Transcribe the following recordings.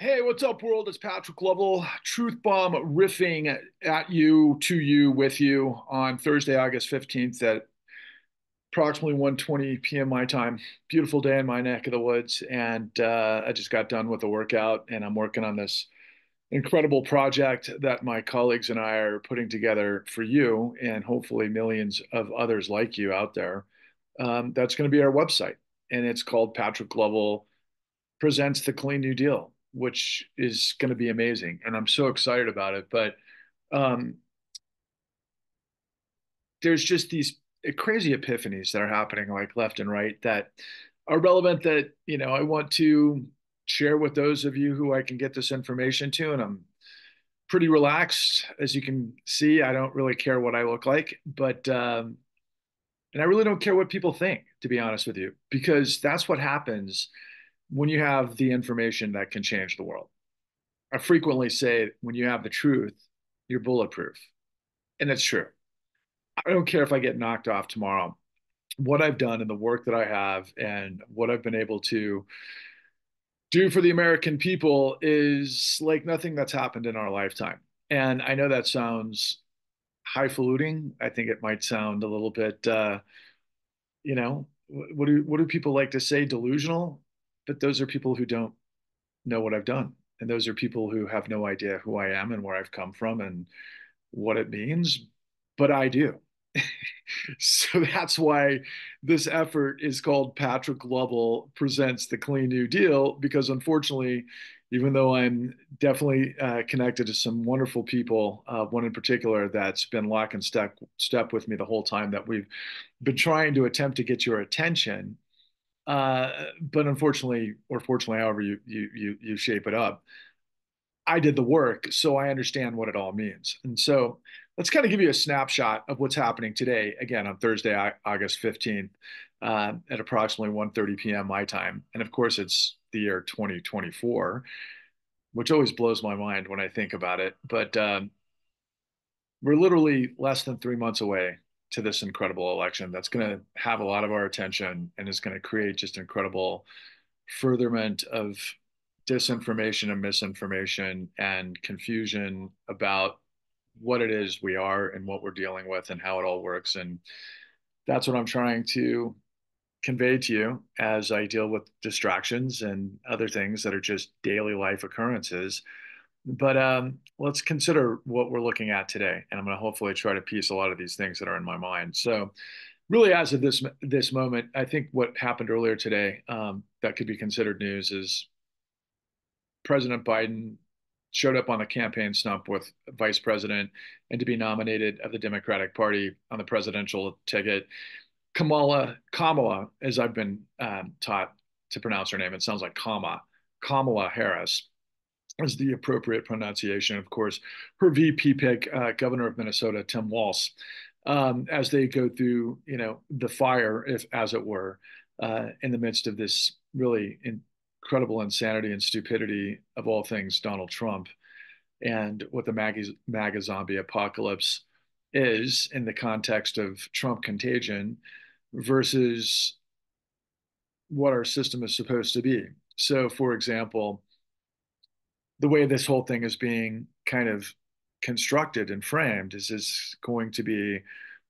Hey, what's up, world? It's Patrick Lovell, Truth Bomb riffing at you, to you, with you on Thursday, August 15th at approximately 1:20 p.m. my time. Beautiful day in my neck of the woods, and uh, I just got done with a workout, and I'm working on this incredible project that my colleagues and I are putting together for you, and hopefully millions of others like you out there. Um, that's going to be our website, and it's called Patrick Lovell presents the Clean New Deal, which is going to be amazing, and I'm so excited about it. But um, there's just these crazy epiphanies that are happening like left and right that are relevant that you know I want to share with those of you who I can get this information to, and I'm pretty relaxed as you can see. I don't really care what I look like, but um, and I really don't care what people think, to be honest with you, because that's what happens when you have the information that can change the world. I frequently say when you have the truth, you're bulletproof. And it's true. I don't care if I get knocked off tomorrow. What I've done and the work that I have and what I've been able to do for the American people is like nothing that's happened in our lifetime. And I know that sounds highfalutin. I think it might sound a little bit, uh, you know, what do what do people like to say? Delusional. But those are people who don't know what I've done, and those are people who have no idea who I am and where I've come from and what it means. But I do. so that's why this effort is called Patrick Lovell Presents the Clean New Deal, because unfortunately, even though I'm definitely uh, connected to some wonderful people, uh, one in particular that's been lock and step, step with me the whole time that we've been trying to attempt to get your attention. Uh, but unfortunately, or fortunately, however you, you, you, you shape it up, I did the work, so I understand what it all means. And so let's kind of give you a snapshot of what's happening today, again, on Thursday, August 15th, uh, at approximately 1.30 p.m. my time. And of course, it's the year 2024, which always blows my mind when I think about it. But um, we're literally less than three months away to this incredible election that's going to have a lot of our attention and is going to create just incredible furtherment of disinformation and misinformation and confusion about what it is we are and what we're dealing with and how it all works. And that's what I'm trying to convey to you as I deal with distractions and other things that are just daily life occurrences. But um, let's consider what we're looking at today, and I'm going to hopefully try to piece a lot of these things that are in my mind. So, really, as of this this moment, I think what happened earlier today um, that could be considered news is President Biden showed up on the campaign stump with vice president and to be nominated of the Democratic Party on the presidential ticket. Kamala, Kamala, as I've been um, taught to pronounce her name, it sounds like Kama, Kamala Harris is the appropriate pronunciation. Of course, her VP pick, uh, Governor of Minnesota, Tim Walz, um, as they go through, you know, the fire, if as it were, uh, in the midst of this really incredible insanity and stupidity of all things Donald Trump and what the MAGA, MAGA zombie apocalypse is in the context of Trump contagion versus what our system is supposed to be. So, for example, the way this whole thing is being kind of constructed and framed is is going to be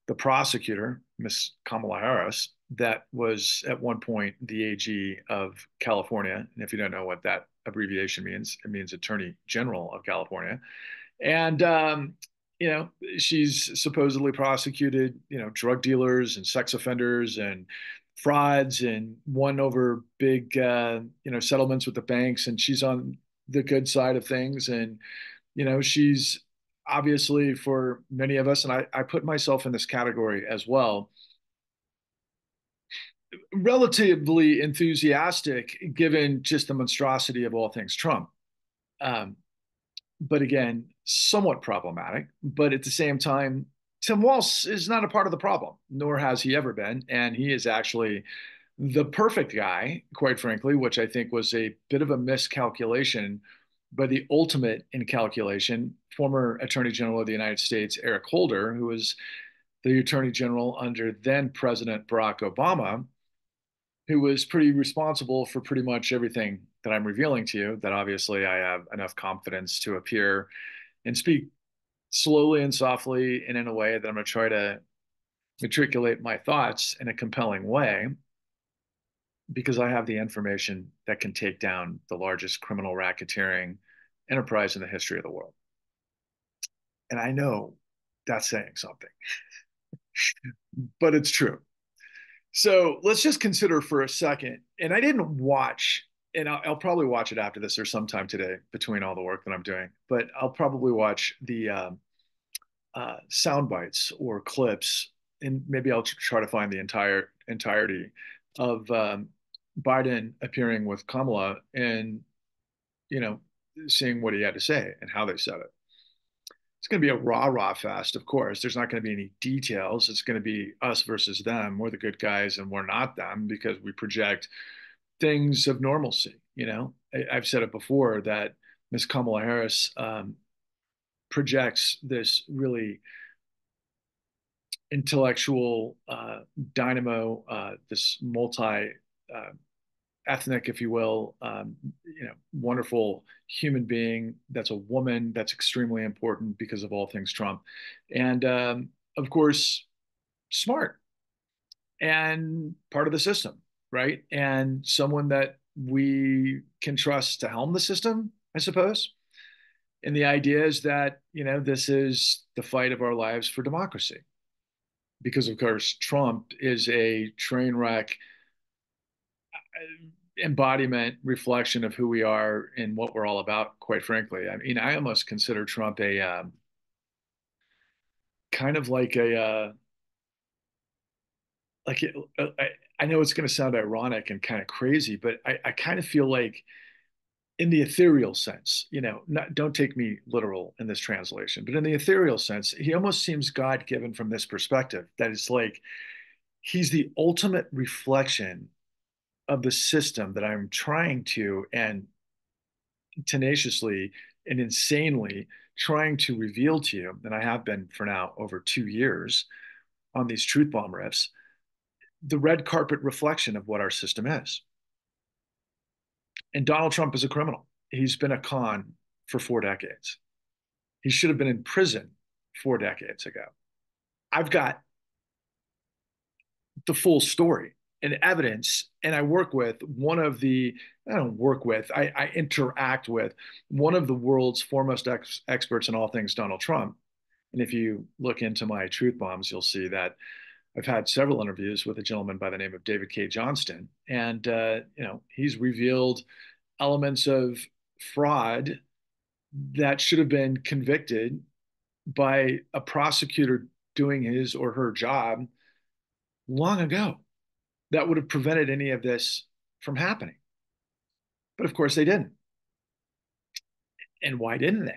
the prosecutor, Miss Kamala Harris, that was at one point the AG of California. And if you don't know what that abbreviation means, it means Attorney General of California. And, um, you know, she's supposedly prosecuted, you know, drug dealers and sex offenders and frauds and won over big, uh, you know, settlements with the banks. And she's on the good side of things. And, you know, she's obviously for many of us, and I, I put myself in this category as well relatively enthusiastic given just the monstrosity of all things Trump. Um, but again, somewhat problematic. But at the same time, Tim Walz is not a part of the problem, nor has he ever been. And he is actually the perfect guy, quite frankly, which I think was a bit of a miscalculation. But the ultimate in calculation, former Attorney General of the United States, Eric Holder, who was the Attorney General under then President Barack Obama, who was pretty responsible for pretty much everything that I'm revealing to you, that obviously I have enough confidence to appear and speak slowly and softly and in a way that I'm going to try to matriculate my thoughts in a compelling way because I have the information that can take down the largest criminal racketeering enterprise in the history of the world. And I know that's saying something, but it's true. So let's just consider for a second. And I didn't watch, and I'll, I'll, probably watch it after this or sometime today between all the work that I'm doing, but I'll probably watch the um, uh, sound bites or clips, and maybe I'll try to find the entire entirety of um, Biden appearing with Kamala and, you know, seeing what he had to say and how they said it. It's going to be a rah rah fest, of course. There's not going to be any details. It's going to be us versus them. We're the good guys and we're not them because we project things of normalcy. You know, I, have said it before that Miss Kamala Harris um, projects this really intellectual uh, dynamo, uh, this multi uh, ethnic, if you will, um, you know, wonderful human being. That's a woman. That's extremely important because of all things Trump, and um, of course, smart and part of the system, right? And someone that we can trust to helm the system, I suppose. And the idea is that you know this is the fight of our lives for democracy, because of course Trump is a train wreck embodiment, reflection of who we are and what we're all about, quite frankly. I mean, I almost consider Trump a um, kind of like a, uh, like, uh, I, I know it's going to sound ironic and kind of crazy, but I, I kind of feel like, in the ethereal sense, you know, not, don't take me literal in this translation, but in the ethereal sense, he almost seems God given from this perspective that it's like he's the ultimate reflection of the system that I'm trying to and tenaciously and insanely trying to reveal to you, and I have been for now over two years on these truth bomb riffs, the red carpet reflection of what our system is. And Donald Trump is a criminal. He's been a con for four decades. He should have been in prison four decades ago. I've got the full story and evidence and i work with one of the i don't work with i, I interact with one of the world's foremost ex- experts in all things donald trump. And if you look into my truth bombs you'll see that i've had several interviews with a gentleman by the name of david Cay Johnston. And uh, you know he's revealed elements of fraud that should have been convicted by a prosecutor doing his or her job long ago that would have prevented any of this from happening. But of course, they didn't. And why didn't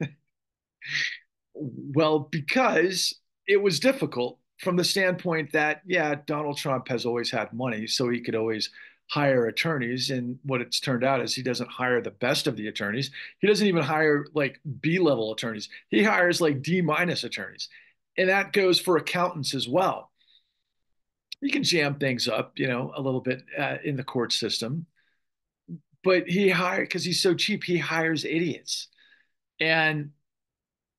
they? well, because it was difficult from the standpoint that, yeah, Donald Trump has always had money, so he could always hire attorneys. And what it's turned out is he doesn't hire the best of the attorneys. He doesn't even hire like B level attorneys, he hires like D minus attorneys. And that goes for accountants as well you can jam things up, you know, a little bit uh, in the court system. But he hired because he's so cheap. He hires idiots, and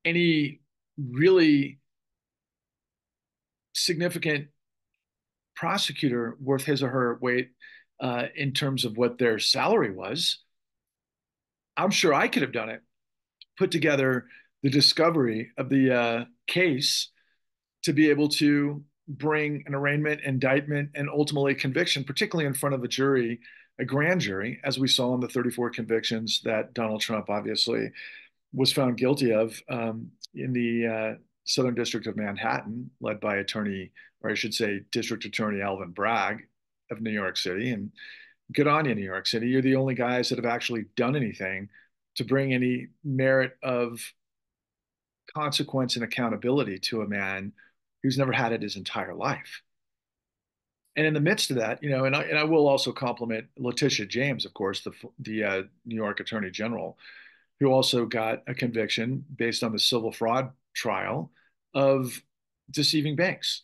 any really significant prosecutor worth his or her weight uh, in terms of what their salary was. I'm sure I could have done it. Put together the discovery of the uh, case to be able to bring an arraignment, indictment, and ultimately conviction, particularly in front of a jury, a grand jury, as we saw in the 34 convictions that Donald Trump obviously was found guilty of um, in the uh, Southern District of Manhattan, led by attorney, or I should say, District Attorney Alvin Bragg of New York City. And good on you, New York City. You're the only guys that have actually done anything to bring any merit of consequence and accountability to a man who's never had it his entire life. And in the midst of that, you know, and I, and I will also compliment Letitia James, of course, the, the uh, New York Attorney General, who also got a conviction based on the civil fraud trial of deceiving banks.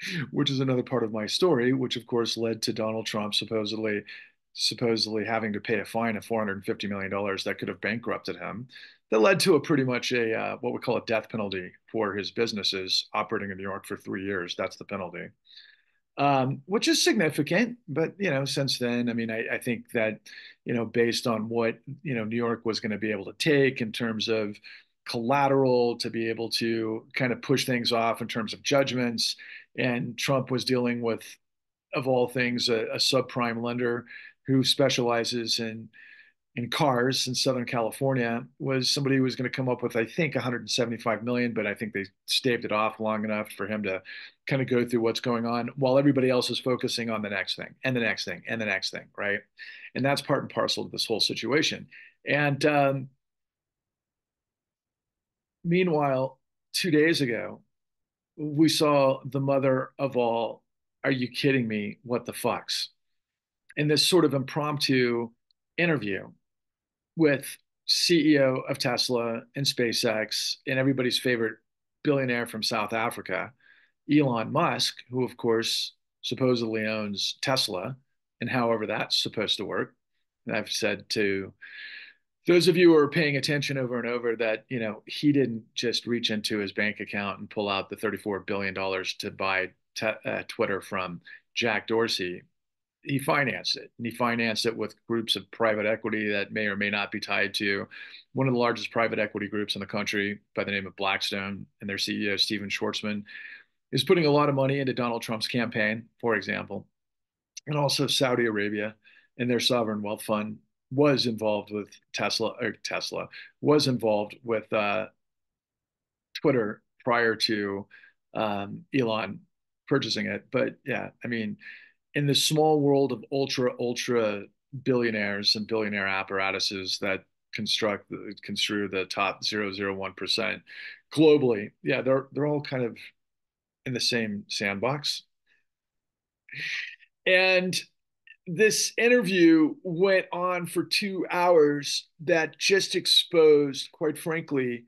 which is another part of my story, which of course led to Donald Trump supposedly supposedly having to pay a fine of 450 million dollars that could have bankrupted him. That led to a pretty much a uh, what we call a death penalty for his businesses operating in New York for three years. That's the penalty, um, which is significant. But you know, since then, I mean, I, I think that you know, based on what you know New York was going to be able to take in terms of collateral to be able to kind of push things off in terms of judgments. And Trump was dealing with, of all things, a, a subprime lender who specializes in in cars in Southern California was somebody who was going to come up with, I think, 175 million, but I think they staved it off long enough for him to kind of go through what's going on while everybody else is focusing on the next thing and the next thing and the next thing, right? And that's part and parcel of this whole situation. And um, Meanwhile, two days ago, we saw the mother of all, are you kidding me? What the fucks? In this sort of impromptu interview with CEO of Tesla and SpaceX and everybody's favorite billionaire from South Africa, Elon Musk, who of course supposedly owns Tesla, and however that's supposed to work. And I've said to those of you who are paying attention over and over that you know he didn't just reach into his bank account and pull out the 34 billion dollars to buy uh, Twitter from Jack Dorsey. He financed it, and he financed it with groups of private equity that may or may not be tied to one of the largest private equity groups in the country by the name of Blackstone, and their CEO Stephen Schwarzman is putting a lot of money into Donald Trump's campaign, for example, and also Saudi Arabia and their sovereign wealth fund was involved with Tesla or Tesla was involved with uh, Twitter prior to um, Elon purchasing it. But yeah, I mean, in the small world of ultra ultra billionaires and billionaire apparatuses that construct construe the top 001% globally, yeah, they're they're all kind of in the same sandbox. And this interview went on for two hours that just exposed, quite frankly,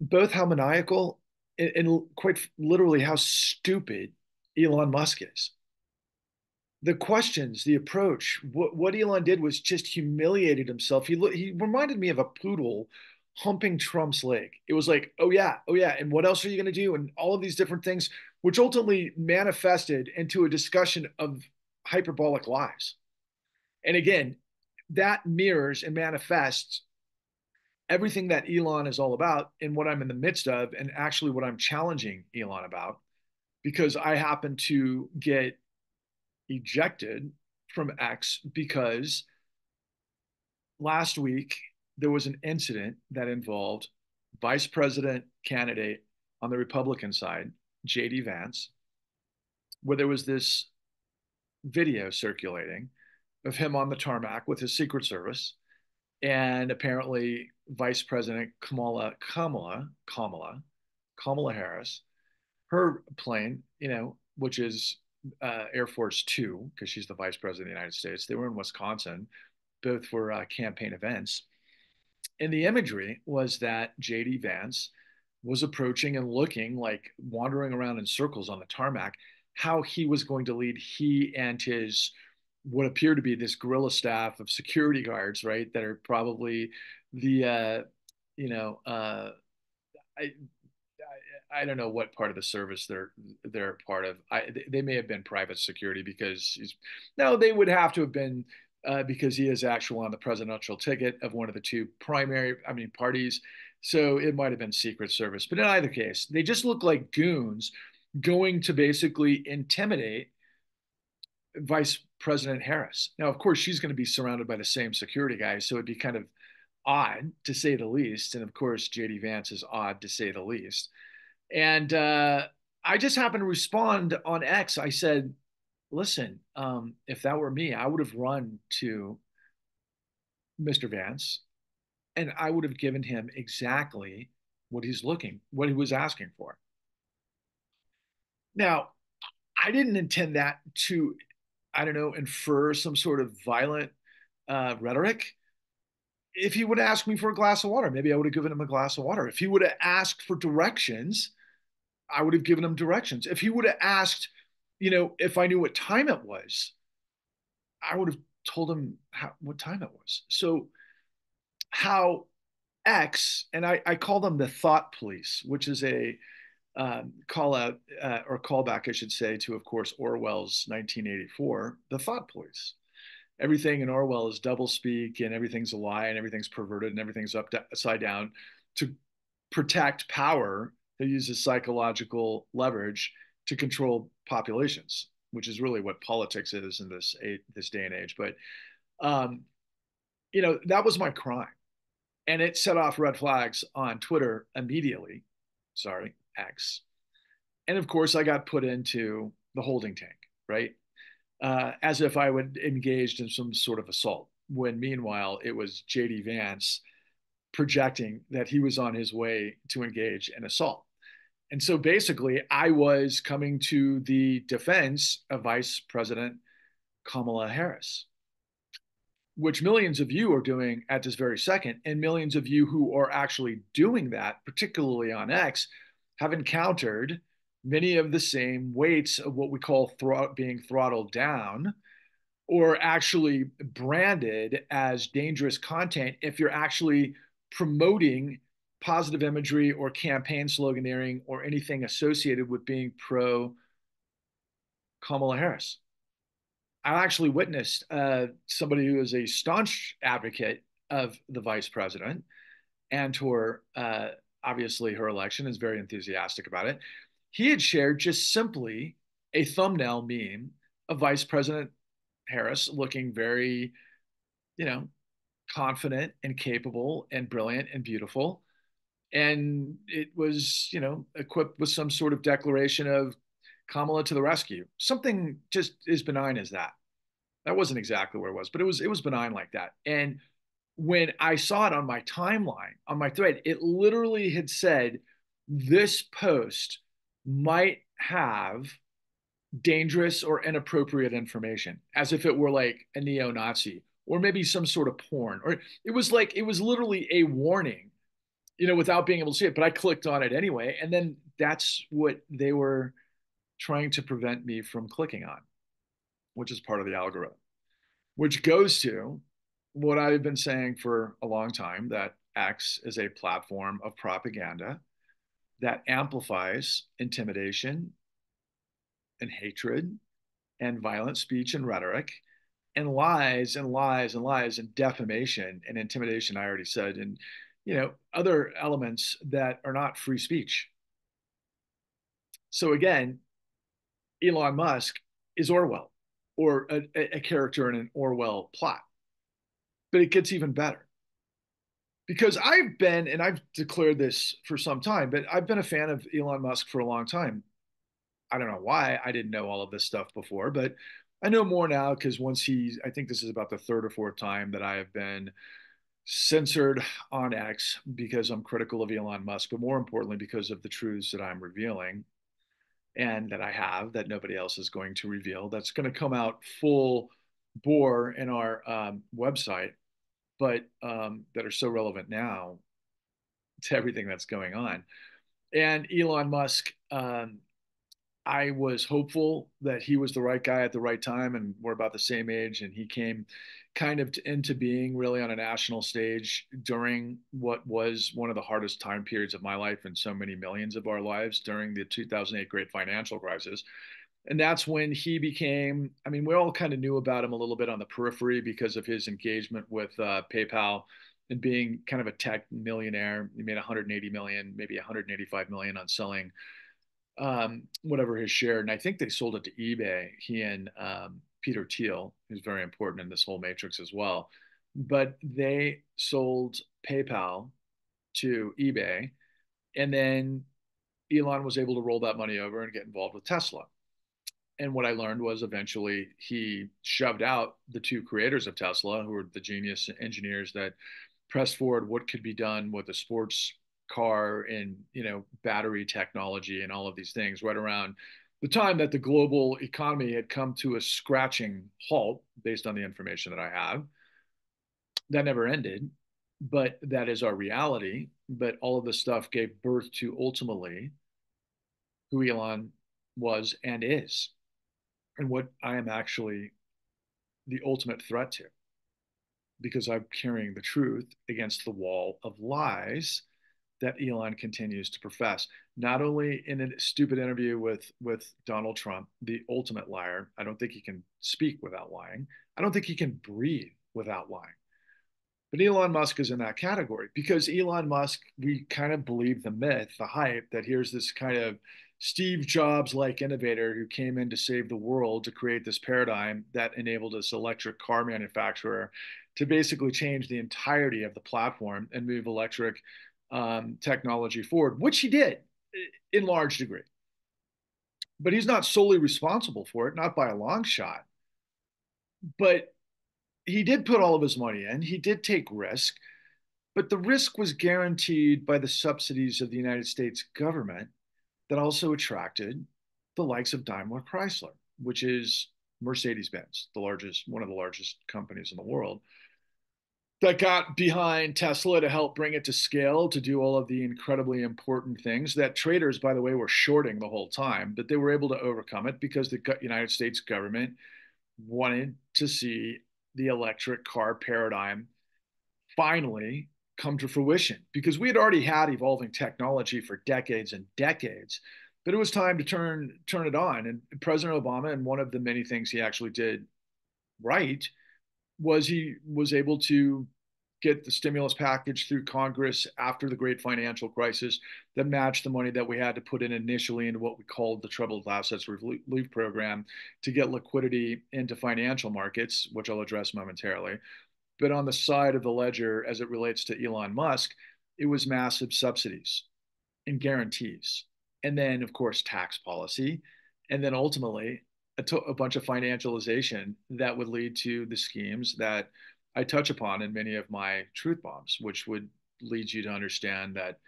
both how maniacal and, and, quite literally how stupid Elon Musk is. The questions, the approach, what, what Elon did was just humiliated himself. He, he reminded me of a poodle humping Trump's leg. It was like, oh yeah, oh yeah, and what else are you going to do? And all of these different things, which ultimately manifested into a discussion of hyperbolic lies. And again, that mirrors and manifests everything that Elon is all about and what I'm in the midst of, and actually what I'm challenging Elon about, because I happen to get ejected from X because last week there was an incident that involved vice president candidate on the Republican side, JD Vance, where there was this video circulating of him on the tarmac with his Secret Service, and apparently Vice President Kamala Kamala Kamala Kamala Harris, her plane, you know, which is uh, Air Force Two, because she's the Vice President of the United States. They were in Wisconsin, both for uh, campaign events, and the imagery was that J.D. Vance was approaching and looking like wandering around in circles on the tarmac how he was going to lead he and his what appeared to be this guerrilla staff of security guards, right? That are probably the, uh, you know, uh, I, I, don't know what part of the service they're they're part of. I, they may have been private security because he's no, they would have to have been uh, because he is actual on the presidential ticket of one of the two primary, I mean, parties. So it might have been Secret Service, but in either case, they just look like goons going to basically intimidate Vice President Harris. Now, of course, she's going to be surrounded by the same security guys, so it'd be kind of odd to say the least. And of course, JD Vance is odd to say the least. And uh, I just happened to respond on X. I said, listen, um, if that were me, I would have run to Mr. Vance and I would have given him exactly what he's looking, what he was asking for. Now, I didn't intend that to, I don't know, infer some sort of violent uh, rhetoric. If he would ask me for a glass of water, maybe I would have given him a glass of water. If he would have asked for directions, I would have given him directions. If he would have asked, you know, if I knew what time it was, I would have told him how, what time it was. So, how X, and I, I call them the thought police, which is a um, call out uh, or callback, I should say, to, of course, Orwell's 1984, the thought police. Everything in Orwell is doublespeak and everything's a lie and everything's perverted and everything's upside down to protect power that uses psychological leverage to control populations, which is really what politics is in this this day and age. But um, you know, that was my crime, and it set off red flags on Twitter immediately. Sorry, X, and of course, I got put into the holding tank, right? Uh, as if I would engaged in some sort of assault. When meanwhile, it was JD Vance projecting that he was on his way to engage in assault. And so basically, I was coming to the defense of Vice President Kamala Harris, which millions of you are doing at this very second. And millions of you who are actually doing that, particularly on X, have encountered many of the same weights of what we call being throttled down or actually branded as dangerous content if you're actually promoting positive imagery or campaign sloganeering or anything associated with being pro Kamala Harris. I actually witnessed uh, somebody who is a staunch advocate of the vice president and her, uh, obviously, her election is very enthusiastic about it. He had shared just simply a thumbnail meme of Vice President Harris looking very, you know, confident and capable and brilliant and beautiful and it was you know equipped with some sort of declaration of Kamala to the rescue. Something just as benign as that. That wasn't exactly where it was, but it was it was benign like that. And when I saw it on my timeline, on my thread, it literally had said this post might have dangerous or inappropriate information, as if it were like a neo-Nazi or maybe some sort of porn. Or it was like it was literally a warning you know, without being able to see it. But I clicked on it anyway. And then that's what they were trying to prevent me from clicking on, which is part of the algorithm, which goes to what I've been saying for a long time that X is a platform of propaganda that amplifies intimidation and hatred and violent speech and rhetoric and lies and lies and lies and defamation and intimidation. I already said, and you know, other elements that are not free speech. So again, Elon Musk is Orwell or a, a character in an Orwell plot. But it gets even better. Because I've been, and I've declared this for some time, but I've been a fan of Elon Musk for a long time. I don't know why I didn't know all of this stuff before, but I know more now because once he's, I think this is about the third or fourth time that I have been censored on X because I'm critical of Elon Musk, but more importantly, because of the truths that I'm revealing and that I have that nobody else is going to reveal. That's going to come out full bore in our um, website, but um, that are so relevant now to everything that's going on. And Elon Musk um, I was hopeful that he was the right guy at the right time, and we're about the same age. And he came kind of into being really on a national stage during what was one of the hardest time periods of my life and so many millions of our lives during the 2008 great financial crisis. And that's when he became, I mean, we all kind of knew about him a little bit on the periphery because of his engagement with uh, PayPal and being kind of a tech millionaire. He made 180 million, maybe 185 million on selling um, whatever his share, and I think they sold it to eBay. He and um, Peter Thiel, who's very important in this whole matrix as well, but they sold PayPal to eBay, and then Elon was able to roll that money over and get involved with Tesla. And what I learned was eventually he shoved out the two creators of Tesla, who were the genius engineers that pressed forward what could be done with a sports car and you know battery technology and all of these things right around the time that the global economy had come to a scratching halt based on the information that I have. That never ended, but that is our reality. But all of this stuff gave birth to ultimately who Elon was and is, and what I am actually the ultimate threat to, because I'm carrying the truth against the wall of lies that Elon continues to profess. Not only in a stupid interview with with Donald Trump, the ultimate liar. I don't think he can speak without lying. I don't think he can breathe without lying. But Elon Musk is in that category because Elon Musk, we kind of believe the myth, the hype that here's this kind of Steve Jobs like innovator who came in to save the world to create this paradigm that enabled this electric car manufacturer to basically change the entirety of the platform and move electric um, technology forward, which he did in large degree. But he's not solely responsible for it, not by a long shot. But he did put all of his money in, he did take risk, but the risk was guaranteed by the subsidies of the United States government that also attracted the likes of Daimler Chrysler, which is Mercedes Benz, the largest, one of the largest companies in the world that got behind Tesla to help bring it to scale to do all of the incredibly important things that traders, by the way, were shorting the whole time, but they were able to overcome it because the United States government wanted to see the electric car paradigm finally come to fruition. Because we had already had evolving technology for decades and decades but it was time to turn turn it on. And president obama and one of the many things he actually did right was he was able to get the stimulus package through Congress after the great financial crisis that matched the money that we had to put in initially into what we called the troubled assets relief program to get liquidity into financial markets, which I'll address momentarily. But on the side of the ledger, as it relates to Elon Musk, it was massive subsidies and guarantees. And then, of course, tax policy. And then ultimately, a, bunch of financialization that would lead to the schemes that I touch upon in many of my truth bombs, which would lead you to understand that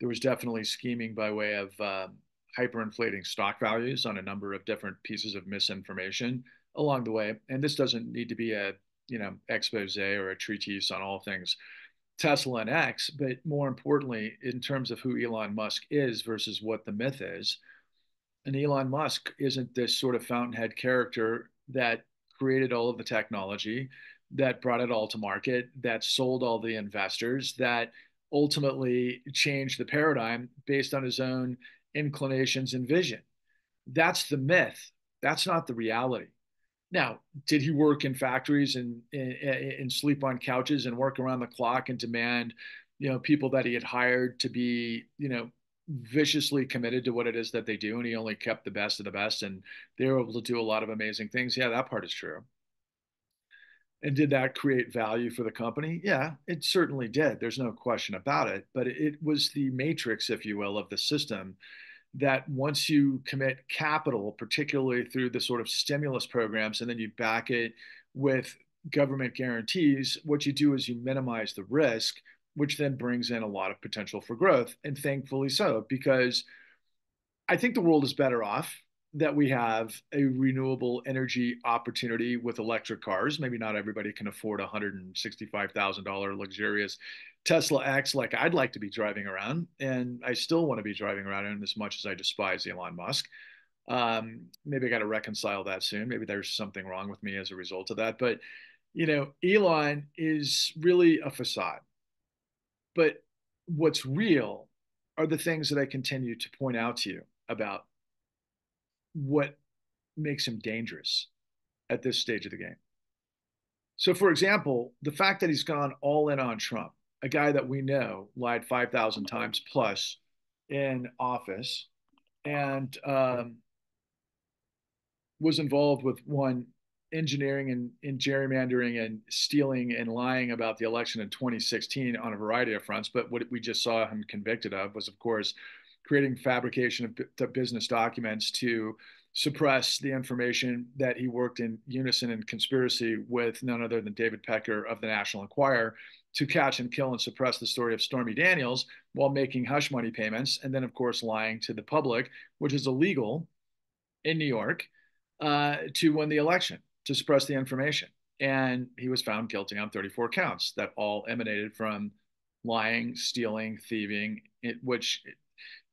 there was definitely scheming by way of uh, hyperinflating stock values on a number of different pieces of misinformation along the way. And this doesn't need to be a you know expose or a treatise on all things Tesla and X, but more importantly, in terms of who Elon Musk is versus what the myth is, and Elon Musk isn't this sort of fountainhead character that created all of the technology, that brought it all to market, that sold all the investors, that ultimately changed the paradigm based on his own inclinations and vision. That's the myth. That's not the reality. Now, did he work in factories and, and, and, sleep on couches and work around the clock and demand, you know, people that he had hired to be, you know, viciously committed to what it is that they do and he only kept the best of the best and they were able to do a lot of amazing things. Yeah that part is true. And did that create value for the company? Yeah it certainly did there's no question about it but it was the matrix if you will of the system that once you commit capital particularly through the sort of stimulus programs and then you back it with government guarantees what you do is you minimize the risk which then brings in a lot of potential for growth. And thankfully so, because I think the world is better off that we have a renewable energy opportunity with electric cars. Maybe not everybody can afford a $165,000 luxurious Tesla X like I'd like to be driving around. And I still want to be driving around in as much as I despise Elon Musk. Um, maybe I got to reconcile that soon. Maybe there's something wrong with me as a result of that. But, you know, Elon is really a facade. But what's real are the things that I continue to point out to you about what makes him dangerous at this stage of the game. So, for example, the fact that he's gone all in on Trump, a guy that we know lied 5,000 times plus in office and um, was involved with one engineering and, and gerrymandering and stealing and lying about the election in 2016 on a variety of fronts. But what we just saw him convicted of was, of course, creating fabrication of business documents to suppress the information that he worked in unison and conspiracy with none other than David Pecker of the National Enquirer to catch and kill and suppress the story of Stormy Daniels while making hush money payments. And then, of course, lying to the public, which is illegal in New York, uh, to win the election to suppress the information. And he was found guilty on 34 counts that all emanated from lying, stealing, thieving, which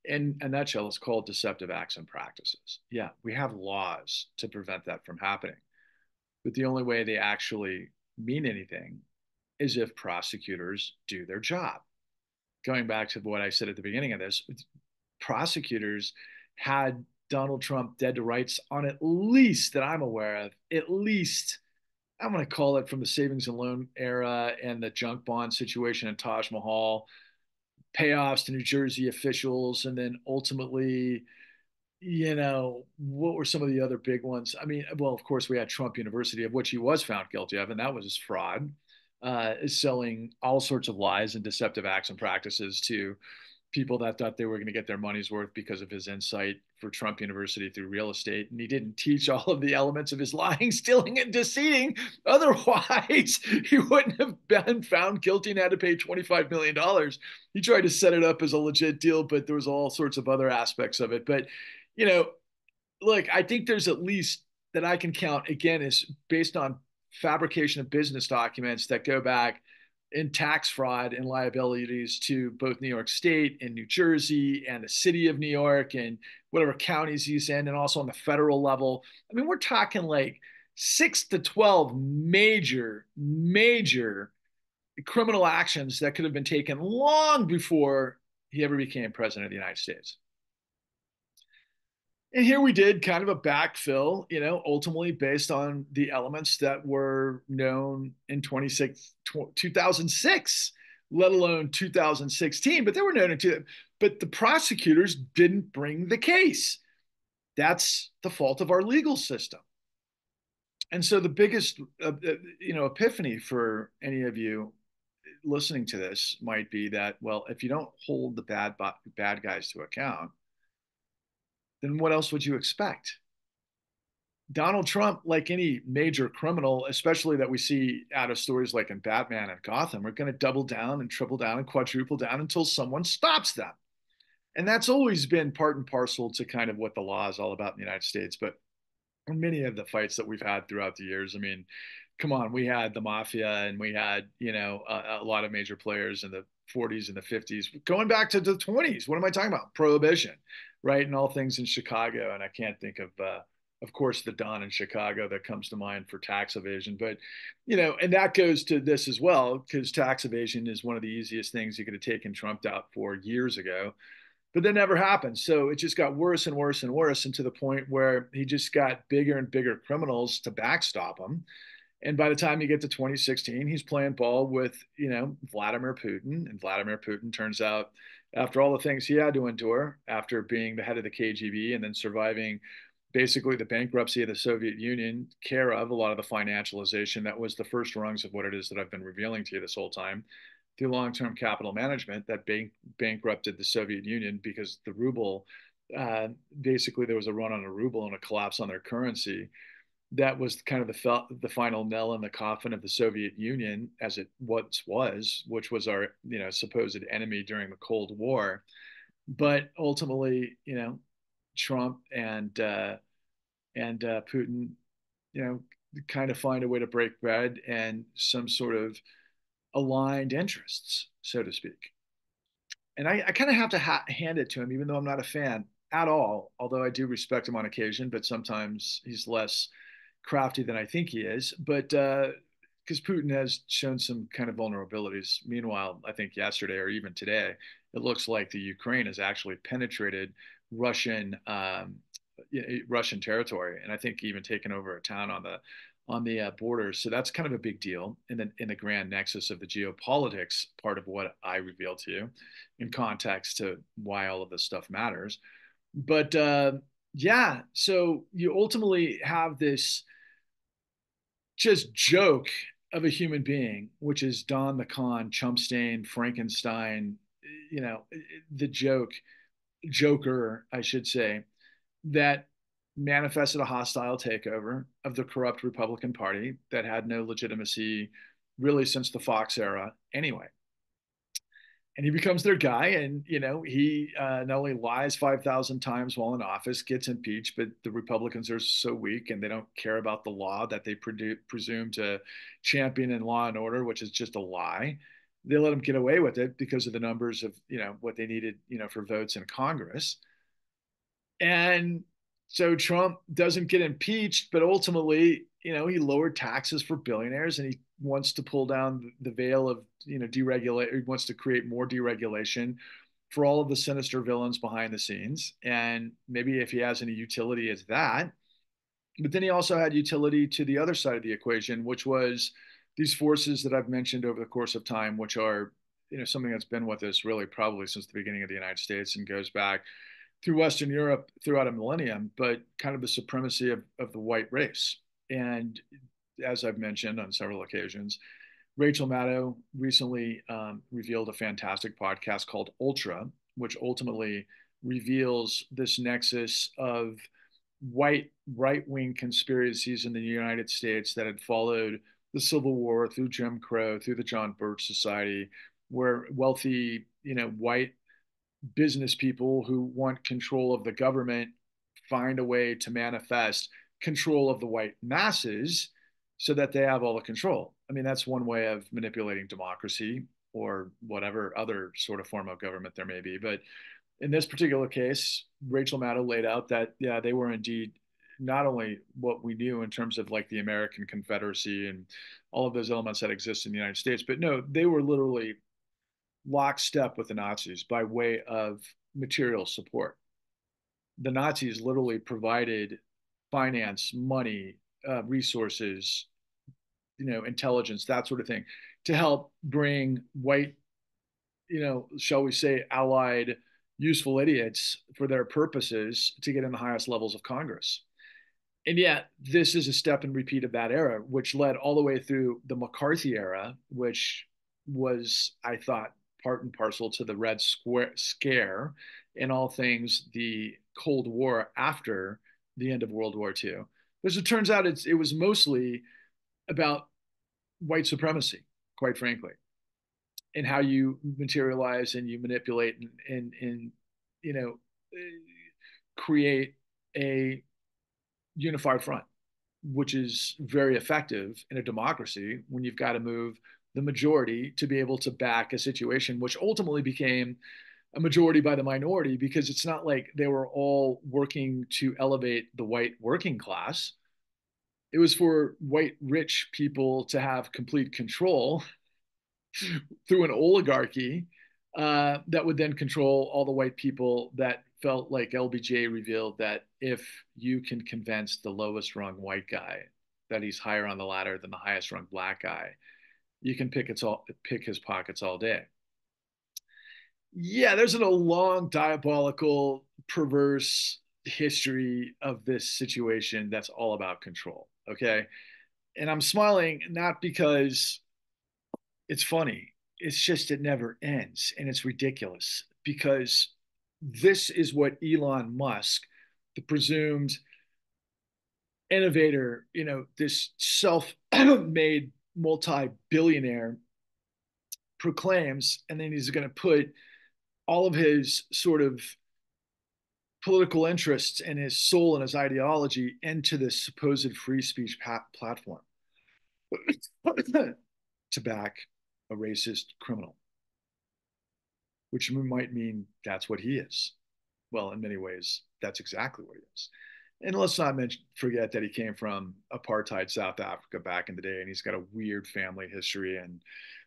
in a nutshell, it's called deceptive acts and practices. Yeah, we have laws to prevent that from happening. But the only way they actually mean anything is if prosecutors do their job. Going back to what I said at the beginning of this, prosecutors had Donald Trump dead to rights on at least that I'm aware of, at least I'm going to call it from the savings and loan era and the junk bond situation in Taj Mahal, payoffs to New Jersey officials, and then ultimately, you know, what were some of the other big ones? I mean, well, of course, we had Trump University, of which he was found guilty of, and that was fraud, uh, selling all sorts of lies and deceptive acts and practices to people that thought they were going to get their money's worth because of his insight for Trump University through real estate. And he didn't teach all of the elements of his lying, stealing, and deceiving. Otherwise, he wouldn't have been found guilty and had to pay $25 million. He tried to set it up as a legit deal, but there was all sorts of other aspects of it. But, you know, look, I think there's at least that I can count, again, is based on fabrication of business documents that go back – in tax fraud and liabilities to both New York State and New Jersey and the city of New York and whatever counties he's in, and also on the federal level. I mean, we're talking like six to 12 major, major criminal actions that could have been taken long before he ever became president of the United States. And here we did kind of a backfill, you know, ultimately based on the elements that were known in 26, 2006, let alone 2016, but they were known in two. But the prosecutors didn't bring the case. That's the fault of our legal system. And so the biggest, uh, uh you know, epiphany for any of you listening to this might be that, well, if you don't hold the bad bad guys to account, then what else would you expect? Donald Trump, like any major criminal, especially that we see out of stories like in Batman and Gotham, are going to double down and triple down and quadruple down until someone stops them. And that's always been part and parcel to kind of what the law is all about in the United States. But in many of the fights that we've had throughout the years, I mean, come on, we had the mafia and we had, you know, a, a lot of major players in the 40s and the 50s, going back to the 20s. What am I talking about? Prohibition, right? And all things in Chicago. And I can't think of, uh, of course, the Don in Chicago that comes to mind for tax evasion. But, you know, and that goes to this as well, because tax evasion is one of the easiest things you could have taken Trump out for years ago. But that never happened. So it just got worse and worse and worse, and to the point where he just got bigger and bigger criminals to backstop him. And by the time you get to 2016, he's playing ball with, you know, Vladimir Putin. And Vladimir Putin turns out, after all the things he had to endure, after being the head of the KGB and then surviving basically the bankruptcy of the Soviet Union, care of a lot of the financialization that was the first rungs of what it is that I've been revealing to you this whole time, through long-term capital management that bank- bankrupted the Soviet Union because the ruble, uh, basically there was a run on a ruble and a collapse on their currency that was kind of the the final nail in the coffin of the Soviet Union as it once was, which was our you know supposed enemy during the Cold War. But ultimately, you know, Trump and uh, and uh, Putin, you know, kind of find a way to break bread and some sort of aligned interests, so to speak. And I, I kind of have to ha- hand it to him, even though I'm not a fan at all. Although I do respect him on occasion, but sometimes he's less crafty than I think he is. But because uh, Putin has shown some kind of vulnerabilities. Meanwhile, I think yesterday or even today, it looks like the Ukraine has actually penetrated Russian um, Russian territory, and I think even taken over a town on the on the uh, borders. So that's kind of a big deal in the in the grand nexus of the geopolitics part of what I revealed to you, in context to why all of this stuff matters. But uh, yeah, so you ultimately have this just joke of a human being, which is Don the Con, Chumpstein, Frankenstein, you know, the joke, Joker, I should say, that manifested a hostile takeover of the corrupt Republican Party that had no legitimacy really since the Fox era anyway and he becomes their guy and you know he uh, not only lies 5000 times while in office gets impeached but the republicans are so weak and they don't care about the law that they presume to champion in law and order which is just a lie they let him get away with it because of the numbers of you know what they needed you know for votes in Congress. And so Trump doesn't get impeached, but ultimately, you know, he lowered taxes for billionaires and he wants to pull down the veil of, you know, deregulate, wants to create more deregulation for all of the sinister villains behind the scenes. And maybe if he has any utility, it's that. But then he also had utility to the other side of the equation, which was these forces that I've mentioned over the course of time, which are, you know, something that's been with us really probably since the beginning of the United States and goes back through Western Europe throughout a millennium, but kind of the supremacy of, of the white race. And as I've mentioned on several occasions, Rachel Maddow recently um, revealed a fantastic podcast called Ultra, which ultimately reveals this nexus of white right wing conspiracies in the United States that had followed the Civil War through Jim Crow, through the John Birch Society, where wealthy, you know, white business people who want control of the government find a way to manifest control of the white masses so that they have all the control. I mean, that's one way of manipulating democracy or whatever other sort of form of government there may be. But in this particular case, Rachel Maddow laid out that, yeah, they were indeed not only what we knew in terms of like the American Confederacy and all of those elements that exist in the United States, but no, they were literally lockstep with the Nazis by way of material support. The Nazis literally provided finance, money, uh, resources, you know, intelligence, that sort of thing, to help bring white, you know, shall we say, allied, useful idiots for their purposes to get in the highest levels of Congress. And yet, this is a step and repeat of that era, which led all the way through the McCarthy era, which was, I thought, part and parcel to the Red Square scare in all things the Cold War after the end of World War II. As it turns out, it's, it was mostly about white supremacy, quite frankly, and how you materialize and you manipulate and, and, and you know, eh, create a unified front, which is very effective in a democracy when you've got to move – the majority to be able to back a situation, which ultimately became a majority by the minority because it's not like they were all working to elevate the white working class. It was for white rich people to have complete control through an oligarchy uh, that would then control all the white people that felt like LBJ revealed that if you can convince the lowest rung white guy that he's higher on the ladder than the highest rung black guy, you can pick its all pick his pockets all day. Yeah, there's a long diabolical, perverse history of this situation that's all about control. Okay. And I'm smiling not because it's funny, it's just it never ends and it's ridiculous because this is what Elon Musk, the presumed innovator, you know, this self made multi-billionaire proclaims and then he's going to put all of his sort of political interests and his soul and his ideology into this supposed free speech platform. To back a racist criminal. Which might mean that's what he is. Well in many ways that's exactly what he is. And let's not mention, forget that he came from apartheid South Africa back in the day, and he's got a weird family history, and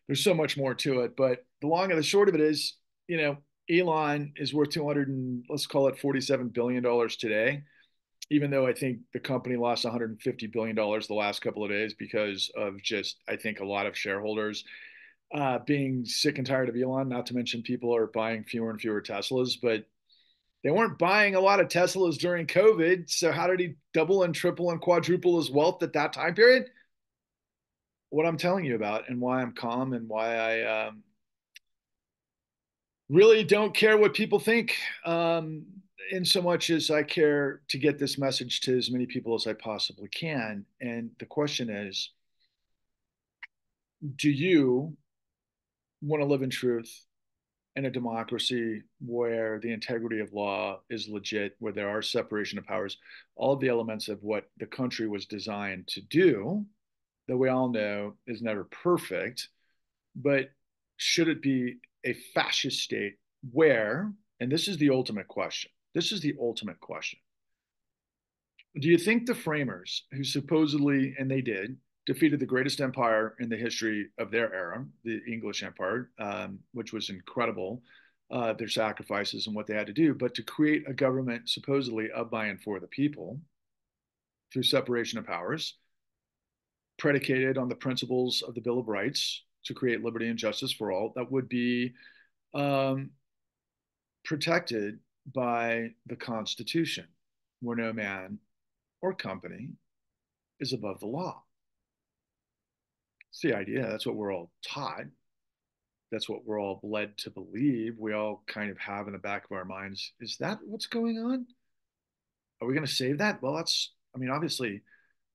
there's so much more to it. But the long and the short of it is, you know, Elon is worth 200 and let's call it 47 billion dollars today. Even though I think the company lost 150 billion dollars the last couple of days because of just, I think, a lot of shareholders uh, being sick and tired of Elon. Not to mention people are buying fewer and fewer Teslas, but they weren't buying a lot of Teslas during COVID. So how did he double and triple and quadruple his wealth at that time period? What I'm telling you about and why I'm calm and why I um, really don't care what people think um, in so much as I care to get this message to as many people as I possibly can. And the question is, do you want to live in truth? in a democracy where the integrity of law is legit, where there are separation of powers, all of the elements of what the country was designed to do, that we all know is never perfect. But should it be a fascist state where, and this is the ultimate question, this is the ultimate question. Do you think the framers, who supposedly, and they did, defeated the greatest empire in the history of their era, the English Empire, um, which was incredible, uh, their sacrifices and what they had to do, but to create a government supposedly of by and for the people through separation of powers, predicated on the principles of the Bill of Rights to create liberty and justice for all, that would be um, protected by the Constitution, where no man or company is above the law. It's the idea. That's what we're all taught. That's what we're all led to believe. We all kind of have in the back of our minds. Is that what's going on? Are we going to save that? Well, that's, I mean, obviously,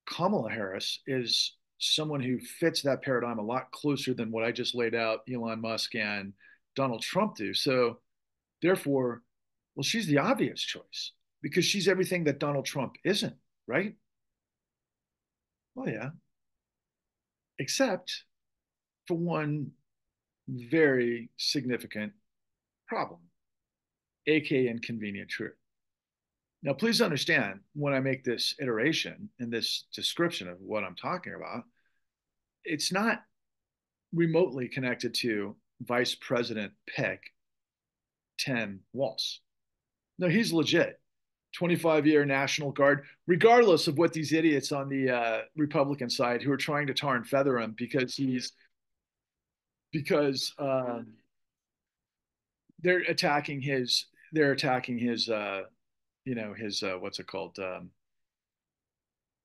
Kamala Harris is someone who fits that paradigm a lot closer than what I just laid out Elon Musk and Donald Trump do. So, therefore, well, she's the obvious choice because she's everything that Donald Trump isn't, right? Well, yeah. Except for one very significant problem, aka inconvenient truth. Now, please understand when I make this iteration and this description of what I'm talking about, it's not remotely connected to Vice President pick Tim Walz. No, he's legit. 25 year National Guard, regardless of what these idiots on the uh, Republican side who are trying to tar and feather him because he's because um, they're attacking his they're attacking his uh, you know his uh, what's it called um,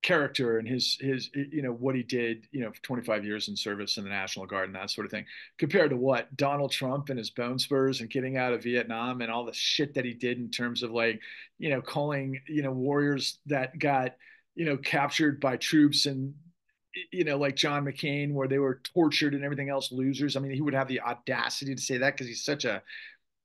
character and his his you know what he did you know for 25 years in service in the national guard and that sort of thing compared to what donald trump and his bone spurs and getting out of vietnam and all the shit that he did in terms of like you know calling you know warriors that got you know captured by troops and you know like john mccain where they were tortured and everything else losers. I mean he would have the audacity to say that because he's such a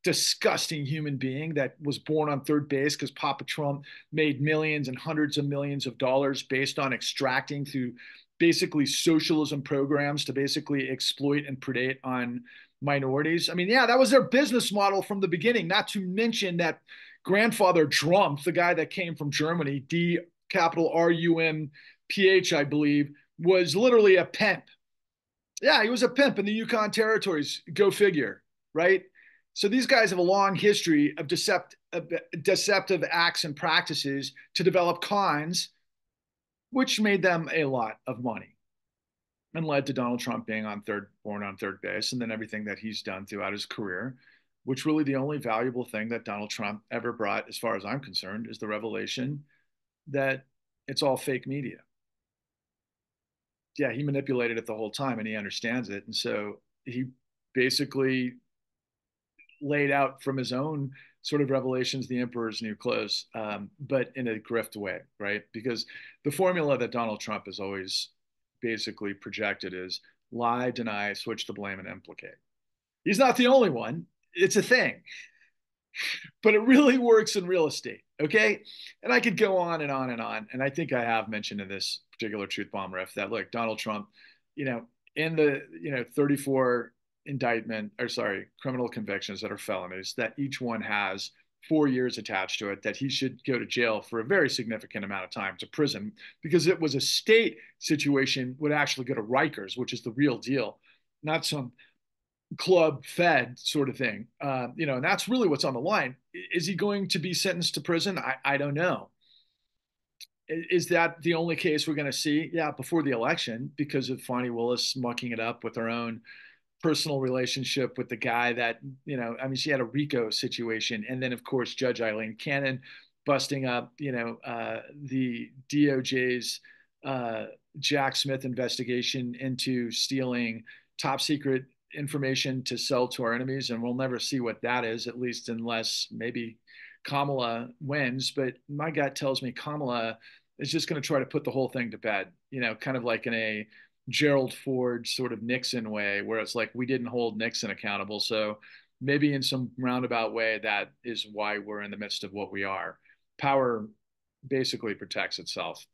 disgusting human being that was born on third base because Papa Trump made millions and hundreds of millions of dollars based on extracting through basically socialism programs to basically exploit and predate on minorities. I mean, yeah, that was their business model from the beginning, not to mention that grandfather Trump, the guy that came from Germany, D capital R U M P H, I believe, was literally a pimp. Yeah, he was a pimp in the Yukon territories. Go figure, right? So these guys have a long history of, decept, deceptive acts and practices to develop cons, which made them a lot of money and led to Donald Trump being on third, born on third base, and then everything that he's done throughout his career. Which really the only valuable thing that Donald Trump ever brought, as far as I'm concerned, is the revelation that it's all fake media. Yeah, he manipulated it the whole time and he understands it. And so he basically laid out from his own sort of revelations, the emperor's new clothes, um, but in a grift way, right? Because the formula that Donald Trump has always basically projected is lie, deny, switch the blame, and implicate. He's not the only one. It's a thing, but it really works in real estate. Okay. And I could go on and on and on. And I think I have mentioned in this particular truth bomb riff that look, Donald Trump, you know, in the, you know, 34 indictment or sorry criminal convictions that are felonies that each one has four years attached to it that he should go to jail for a very significant amount of time to prison because it was a state situation would actually go to Rikers which is the real deal not some club fed sort of thing. Uh, you know and that's really what's on the line. Is he going to be sentenced to prison? I, I don't know. Is that the only case we're going to see? Yeah, before the election, because of Fani Willis mucking it up with her own personal relationship with the guy that you know i mean she had a rico situation. And then of course judge aileen cannon busting up you know uh, the doj's uh, jack smith investigation into stealing top secret information to sell to our enemies. And we'll never see what that is at least unless maybe kamala wins. But my gut tells me kamala is just going to try to put the whole thing to bed you know kind of like in a Gerald Ford sort of Nixon way, where it's like we didn't hold Nixon accountable. So maybe in some roundabout way, that is why we're in the midst of what we are. Power basically protects itself.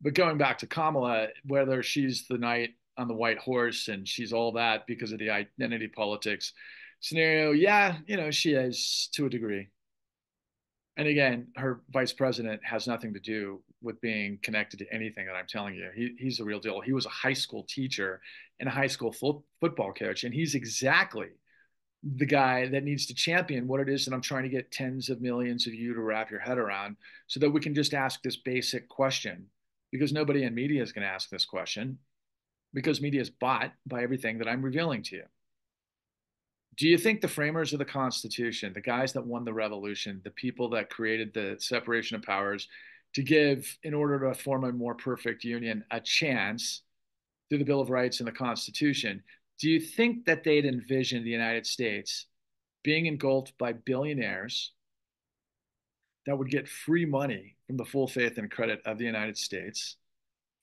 But going back to Kamala, whether she's the knight on the white horse and she's all that because of the identity politics scenario. Yeah, you know, she is to a degree. And again, her vice president has nothing to do with being connected to anything that I'm telling you. He, he's a real deal. He was a high school teacher and a high school fo- football coach, and he's exactly the guy that needs to champion what it is that I'm trying to get tens of millions of you to wrap your head around so that we can just ask this basic question because nobody in media is going to ask this question because media is bought by everything that I'm revealing to you. Do you think the framers of the Constitution, the guys that won the revolution, the people that created the separation of powers to give, in order to form a more perfect union, a chance through the Bill of Rights and the Constitution, do you think that they'd envisioned the United States being engulfed by billionaires that would get free money from the full faith and credit of the United States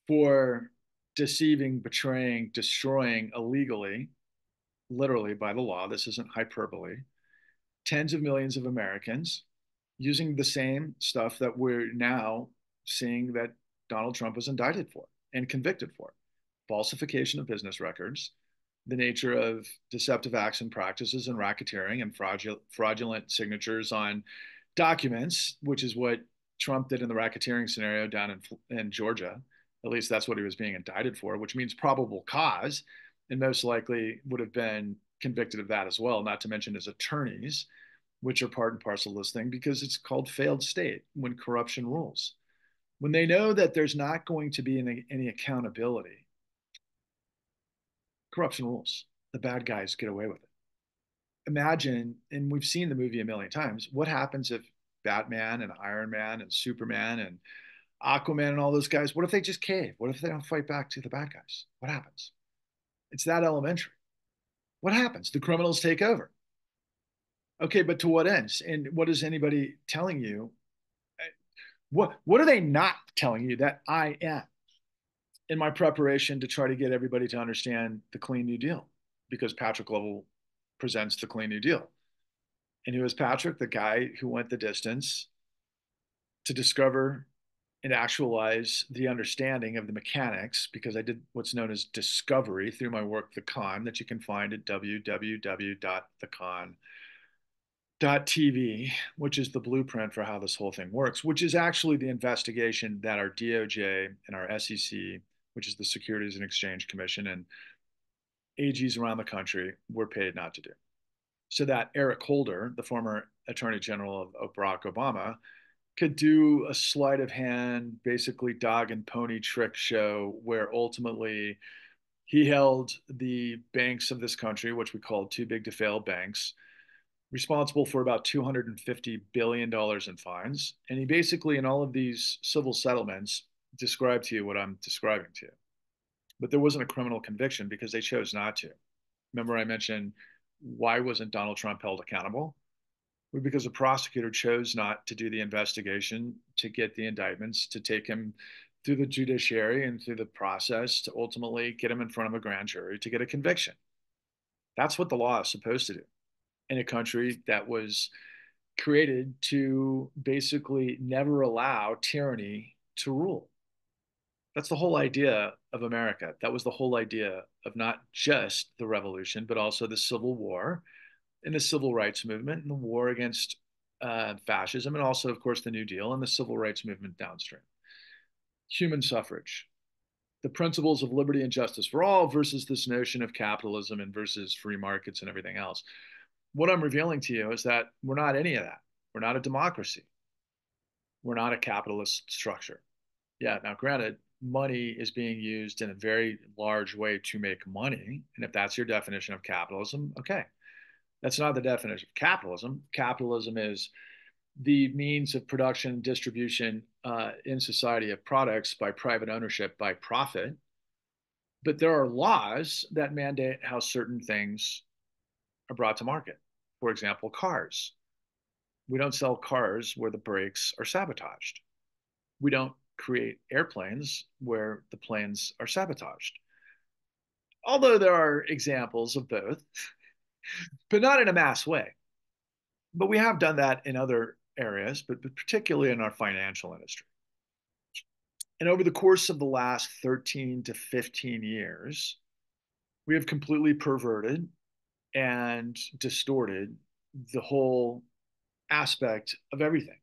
for deceiving, betraying, destroying illegally, literally by the law, this isn't hyperbole, tens of millions of Americans using the same stuff that we're now seeing that Donald Trump was indicted for and convicted for falsification of business records, the nature of deceptive acts and practices and racketeering and fraudulent, fraudulent signatures on documents, which is what Trump did in the racketeering scenario down in, in Georgia. At least that's what he was being indicted for, which means probable cause, and most likely would have been convicted of that as well, not to mention his attorneys, which are part and parcel of this thing because it's called failed state when corruption rules. When they know that there's not going to be any, any accountability, corruption rules. The bad guys get away with it. Imagine, and we've seen the movie a million times, what happens if Batman and Iron Man and Superman and Aquaman and all those guys, what if they just cave? What if they don't fight back to the bad guys? What happens? It's that elementary. What happens? The criminals take over. Okay, but to what ends? And what is anybody telling you? Uh, what what are they not telling you that I am in my preparation to try to get everybody to understand the Clean New Deal? Because Patrick Lovell presents the Clean New Deal. And who is Patrick? The guy who went the distance to discover and actualize the understanding of the mechanics because I did what's known as discovery through my work, The Con, that you can find at www.thecon.tv, which is the blueprint for how this whole thing works, which is actually the investigation that our DOJ and our SEC, which is the Securities and Exchange Commission, and AGs around the country were paid not to do. So that Eric Holder, the former Attorney General of, of Barack Obama, could do a sleight of hand, basically dog and pony trick show where ultimately he held the banks of this country, which we call too big to fail banks, responsible for about $250 billion in fines. And he basically, in all of these civil settlements, described to you what I'm describing to you. But there wasn't a criminal conviction because they chose not to. Remember, I mentioned why wasn't Donald Trump held accountable? Because the prosecutor chose not to do the investigation to get the indictments to take him through the judiciary and through the process to ultimately get him in front of a grand jury to get a conviction. That's what the law is supposed to do in a country that was created to basically never allow tyranny to rule. That's the whole idea of America. That was the whole idea of not just the revolution, but also the Civil War in the civil rights movement and the war against uh, fascism, and also, of course, the New Deal and the civil rights movement downstream. Human suffrage, the principles of liberty and justice for all versus this notion of capitalism and versus free markets and everything else. What I'm revealing to you is that we're not any of that. We're not a democracy. We're not a capitalist structure. Yeah, now, granted, money is being used in a very large way to make money. And if that's your definition of capitalism, okay, that's not the definition of capitalism. Capitalism is the means of production and distribution uh, in society of products by private ownership by profit. But there are laws that mandate how certain things are brought to market. For example, cars. We don't sell cars where the brakes are sabotaged. We don't create airplanes where the planes are sabotaged. Although there are examples of both, but not in a mass way. But we have done that in other areas, but, but particularly in our financial industry. And over the course of the last 13 to 15 years, we have completely perverted and distorted the whole aspect of everything.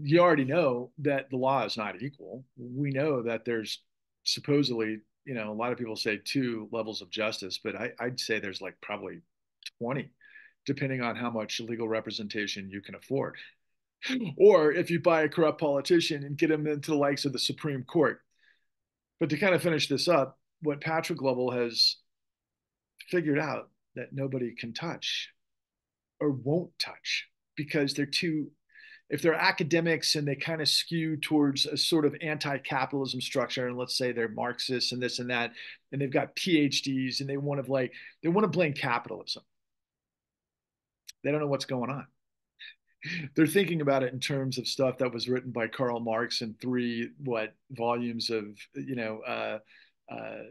You already know that the law is not equal. We know that there's supposedly, you know, a lot of people say two levels of justice, but I, would say there's like probably 20, depending on how much legal representation you can afford. Hmm. or if you buy a corrupt politician and get him into the likes of the Supreme Court. But to kind of finish this up, what Patrick Lovell has figured out that nobody can touch or won't touch because they're too if they're academics and they kind of skew towards a sort of anti-capitalism structure and let's say they're marxists and this and that and they've got phds and they want to like they want to blame capitalism. They don't know what's going on. They're thinking about it in terms of stuff that was written by karl marx in three what volumes of you know uh, uh,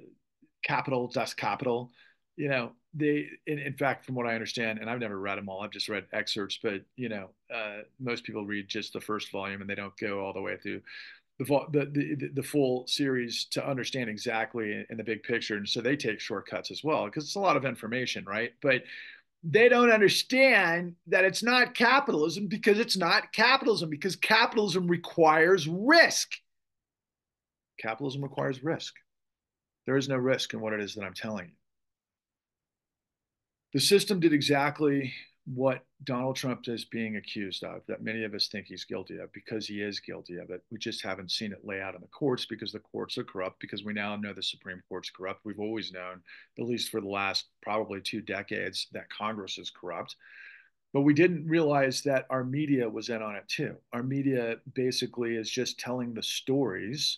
capital das capital you know they in, in, fact from what i understand and i've never read them all i've just read excerpts but you know uh, most people read just the first volume and they don't go all the way through the, the, the, the full series to understand exactly in, in the big picture. And so they take shortcuts as well because it's a lot of information right? But they don't understand that it's not capitalism because it's not capitalism because capitalism requires risk. Capitalism requires risk. There is no risk in what it is that i'm telling you the system did exactly what Donald Trump is being accused of, that many of us think he's guilty of, because he is guilty of it. We just haven't seen it lay out in the courts because the courts are corrupt, because we now know the Supreme Court's corrupt. We've always known, at least for the last probably two decades, that Congress is corrupt. But we didn't realize that our media was in on it too. Our media basically is just telling the stories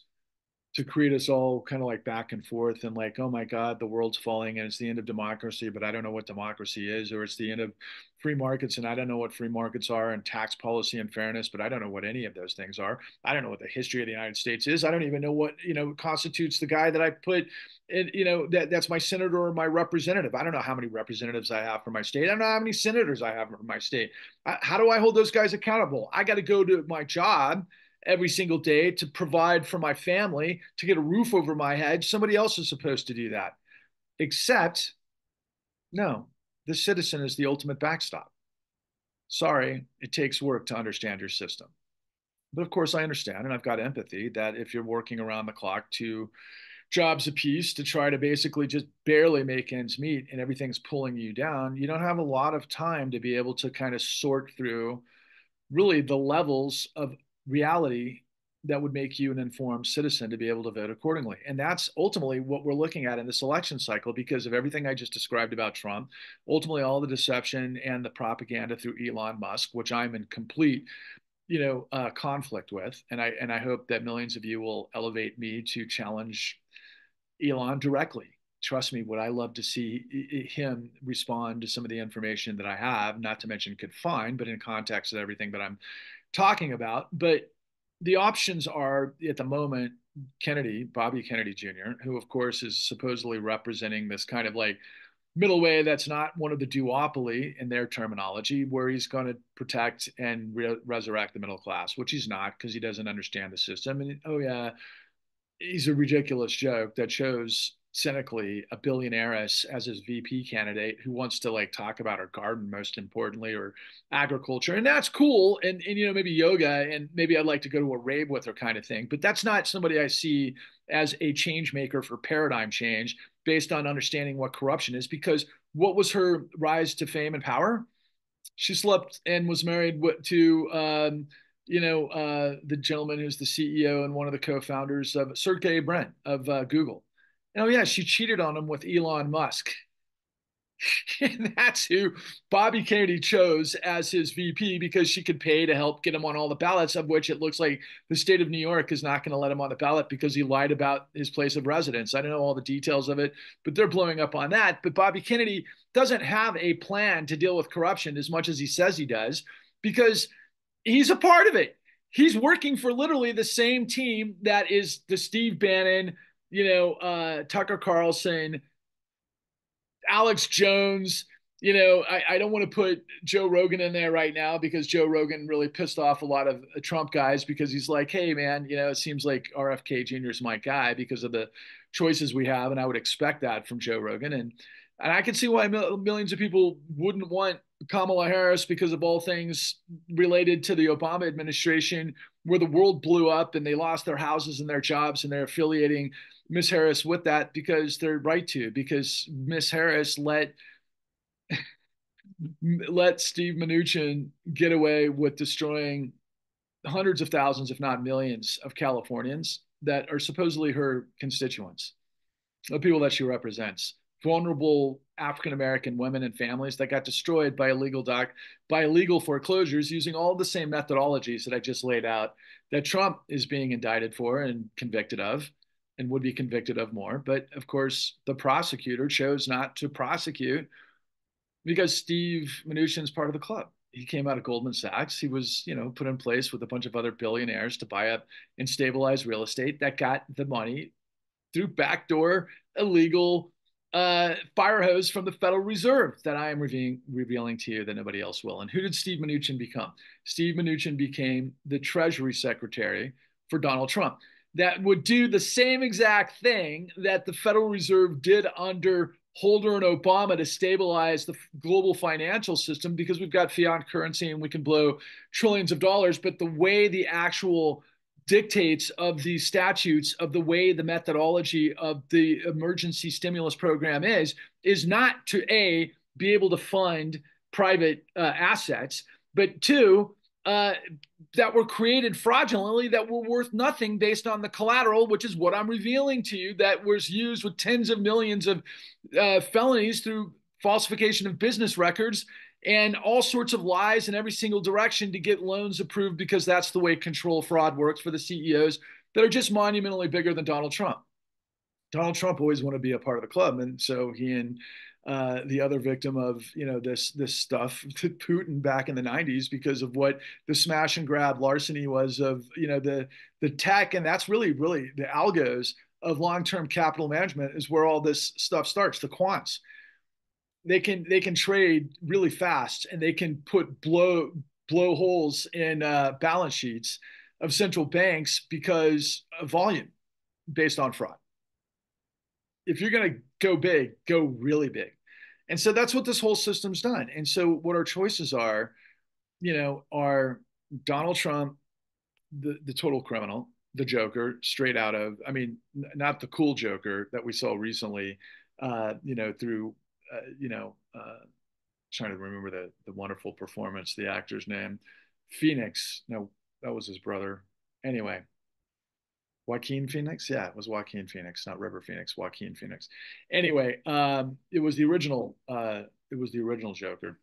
to create us all kind of like back and forth and like, oh my God, the world's falling and it's the end of democracy, but I don't know what democracy is, or it's the end of free markets and I don't know what free markets are and tax policy and fairness, but I don't know what any of those things are. I don't know what the history of the United States is. I don't even know what, you know, constitutes the guy that I put in, you know, that, that's my senator or my representative. I don't know how many representatives I have for my state. I don't know how many senators I have for my state. I, how do I hold those guys accountable? I got to go to my job every single day to provide for my family, to get a roof over my head. Somebody else is supposed to do that. Except, no, the citizen is the ultimate backstop. Sorry, it takes work to understand your system. But of course, I understand, and I've got empathy that if you're working around the clock to jobs apiece to try to basically just barely make ends meet and everything's pulling you down, you don't have a lot of time to be able to kind of sort through really the levels of reality that would make you an informed citizen to be able to vote accordingly. And that's ultimately what we're looking at in this election cycle because of everything I just described about Trump, ultimately all the deception and the propaganda through Elon Musk, which I'm in complete you know uh, conflict with and i and i hope that millions of you will elevate me to challenge elon directly trust me would i love to see him respond to some of the information that i have not to mention could find but in context of everything that i'm talking about. But the options are at the moment Kennedy, Bobby Kennedy Jr., who of course is supposedly representing this kind of like middle way that's not one of the duopoly in their terminology, where he's going to protect and re- resurrect the middle class, which he's not because he doesn't understand the system. And oh yeah, he's a ridiculous joke that shows cynically a billionaire as, as his VP candidate who wants to like talk about her garden most importantly or agriculture. And that's cool. And, and you know maybe yoga and maybe I'd like to go to a rave with her kind of thing. But that's not somebody I see as a change maker for paradigm change based on understanding what corruption is because what was her rise to fame and power? She slept and was married to um, you know uh, the gentleman who's the CEO and one of the co-founders of Sergey Brin of uh, Google Oh yeah, she cheated on him with Elon Musk. and that's who Bobby Kennedy chose as his VP because she could pay to help get him on all the ballots, of which it looks like the state of New York is not going to let him on the ballot because he lied about his place of residence. I don't know all the details of it, but they're blowing up on that. But Bobby Kennedy doesn't have a plan to deal with corruption as much as he says he does because he's a part of it. He's working for literally the same team that is the Steve Bannon, you know, uh, Tucker Carlson, Alex Jones, you know, I, I don't want to put Joe Rogan in there right now because Joe Rogan really pissed off a lot of Trump guys because he's like, hey, man, you know, it seems like RFK Jr. is my guy because of the choices we have. And I would expect that from Joe Rogan. And, and I can see why millions of people wouldn't want Kamala Harris because of all things related to the Obama administration, where the world blew up and they lost their houses and their jobs, and they're affiliating Miss Harris with that because they're right to, because Miss Harris let let Steve Mnuchin get away with destroying hundreds of thousands, if not millions, of Californians that are supposedly her constituents, the people that she represents, vulnerable African American women and families that got destroyed by illegal doc by illegal foreclosures using all the same methodologies that I just laid out that Trump is being indicted for and convicted of and would be convicted of more. But of course, the prosecutor chose not to prosecute because Steve Mnuchin's part of the club. He came out of Goldman Sachs. He was, you know, put in place with a bunch of other billionaires to buy up and stabilize real estate that got the money through backdoor illegal uh, fire hose from the Federal Reserve that I am revealing, revealing to you that nobody else will. And who did Steve Mnuchin become? Steve Mnuchin became the Treasury Secretary for Donald Trump. That would do the same exact thing that the Federal Reserve did under Holder and Obama to stabilize the global financial system because we've got fiat currency and we can blow trillions of dollars. But the way the actual dictates of these statutes of the way the methodology of the emergency stimulus program is is not to a be able to fund private uh, assets but two uh, that were created fraudulently that were worth nothing based on the collateral, which is what I'm revealing to you, that was used with tens of millions of uh, felonies through falsification of business records and all sorts of lies in every single direction to get loans approved because that's the way control fraud works for the CEOs that are just monumentally bigger than Donald Trump. Donald Trump always wanted to be a part of the club, and so he and uh, the other victim of you know this this stuff Putin back in the 90s because of what the smash and grab larceny was of you know the the tech. And that's really really the algos of long-term capital management is where all this stuff starts the quants. They can they can trade really fast and they can put blow blow holes in uh, balance sheets of central banks because of volume based on fraud. If you're going to go big go really big and so that's what this whole system's done. And so what our choices are, you know, are Donald Trump, the, the total criminal, the Joker, straight out of, I mean, not the cool Joker that we saw recently, uh, you know, through, uh, you know, uh, trying to remember the, the wonderful performance, the actor's name, Phoenix. No, that was his brother. Anyway, Joaquin Phoenix. Yeah, it was Joaquin Phoenix, not River Phoenix. Joaquin Phoenix. Anyway, um, it was the original. Uh, it was the original Joker,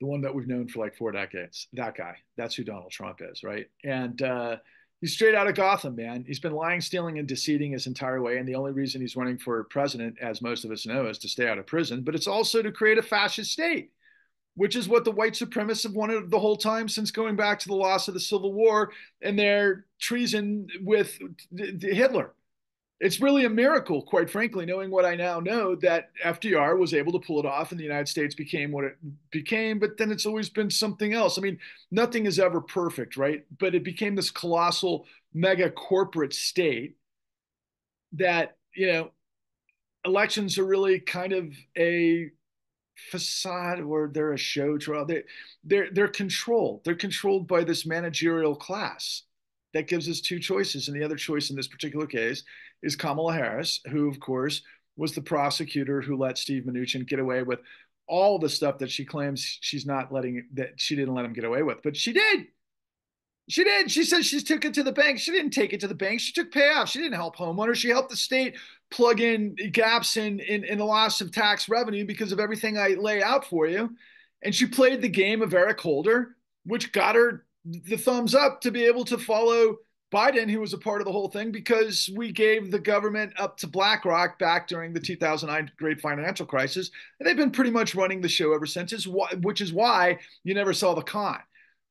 the one that we've known for like four decades. That guy. That's who Donald Trump is, right? And uh, he's straight out of Gotham, man. He's been lying, stealing, and deceiving his entire way. And the only reason he's running for president, as most of us know, is to stay out of prison. But it's also to create a fascist state which is what the white supremacists have wanted the whole time since going back to the loss of the Civil War and their treason with Hitler. It's really a miracle, quite frankly, knowing what I now know, that FDR was able to pull it off and the United States became what it became. But then it's always been something else. I mean, nothing is ever perfect, right? But it became this colossal mega corporate state that, you know, elections are really kind of a facade or they're a show trial. They, they're they're controlled. They're controlled by this managerial class that gives us two choices. And the other choice in this particular case is Kamala Harris, who of course was the prosecutor who let Steve Mnuchin get away with all the stuff that she claims she's not letting that she didn't let him get away with, but she did. She did. She said she took it to the bank. She didn't take it to the bank. She took payoff. She didn't help homeowners. She helped the state plug in gaps in, in, in the loss of tax revenue because of everything I lay out for you. And she played the game of Eric Holder, which got her the thumbs up to be able to follow Biden, who was a part of the whole thing, because we gave the government up to BlackRock back during the 2009 great financial crisis. And they've been pretty much running the show ever since, which is why you never saw the con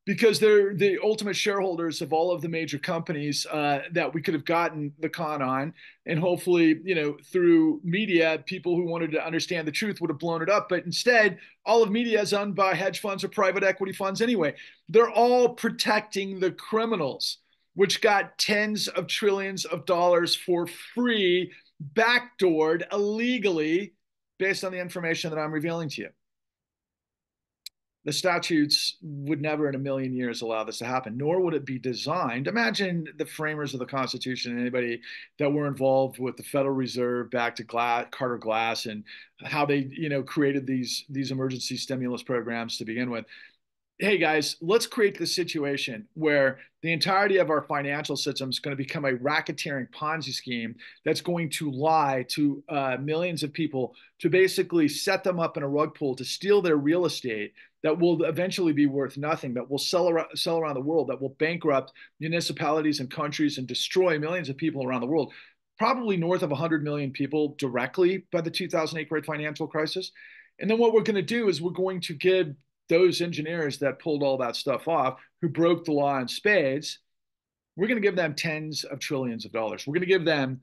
because they're the ultimate shareholders of all of the major companies uh, that we could have gotten the con on. And hopefully you know through media people who wanted to understand the truth would have blown it up. But instead all of media is owned by hedge funds or private equity funds anyway. They're all protecting the criminals which got tens of trillions of dollars for free backdoored illegally based on the information that i'm revealing to you the statutes would never in a million years allow this to happen, nor would it be designed. Imagine the framers of the Constitution, anybody that were involved with the Federal Reserve back to Carter Glass, and how they, you know, created these these emergency stimulus programs to begin with hey guys, let's create this situation where the entirety of our financial system is going to become a racketeering Ponzi scheme that's going to lie to uh, millions of people to basically set them up in a rug pull to steal their real estate that will eventually be worth nothing, that will sell around, sell around the world, that will bankrupt municipalities and countries and destroy millions of people around the world. Probably north of 100 million people directly by the 2008 great financial crisis. And then what we're going to do is we're going to give those engineers that pulled all that stuff off, who broke the law in spades, we're going to give them tens of trillions of dollars. We're going to give them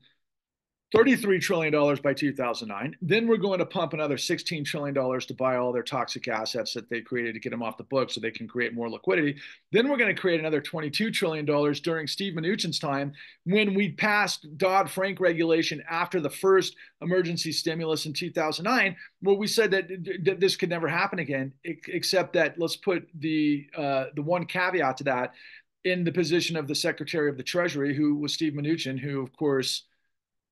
$33 trillion by 2009. Then we're going to pump another $16 trillion to buy all their toxic assets that they created to get them off the books so they can create more liquidity. Then we're going to create another $22 trillion during Steve Mnuchin's time when we passed Dodd Frank regulation after the first emergency stimulus in 2009, where we said that, that this could never happen again, except that let's put the, uh, the one caveat to that in the position of the Secretary of the Treasury, who was Steve Mnuchin, who, of course,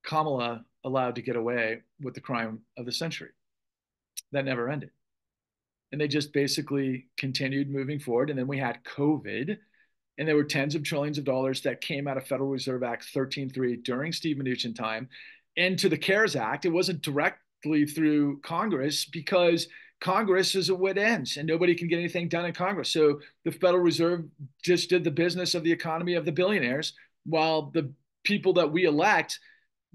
Kamala allowed to get away with the crime of the century. That never ended. And they just basically continued moving forward. And then we had COVID, and there were tens of trillions of dollars that came out of Federal Reserve Act 13.3 during Steve Mnuchin time into the CARES Act. It wasn't directly through Congress because Congress is a wit ends and nobody can get anything done in Congress. So the Federal Reserve just did the business of the economy of the billionaires while the people that we elect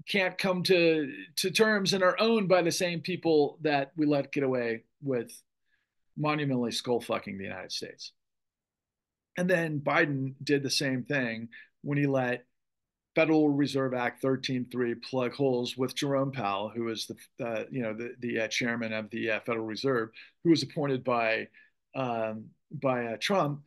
can't come to to terms and are owned by the same people that we let get away with monumentally skull fucking the United States. And then Biden did the same thing when he let Federal Reserve Act 13.3 plug holes with Jerome Powell, who was the uh, you know the the uh, chairman of the uh, Federal Reserve, who was appointed by um, by uh, Trump